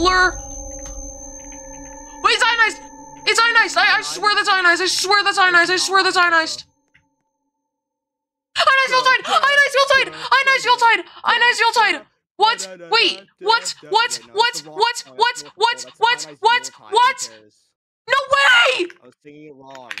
blur. Wait, it's ionized! It's ionized! I, I swear that's ionized! I swear that's ionized! I swear that's ionized! Ionized Yuletide! Ionized Yuletide! Ionized Yuletide! Ionized Yuletide! What? Wait! What? What? What? What? What? What? What? What? What? No way! I was singing it wrong.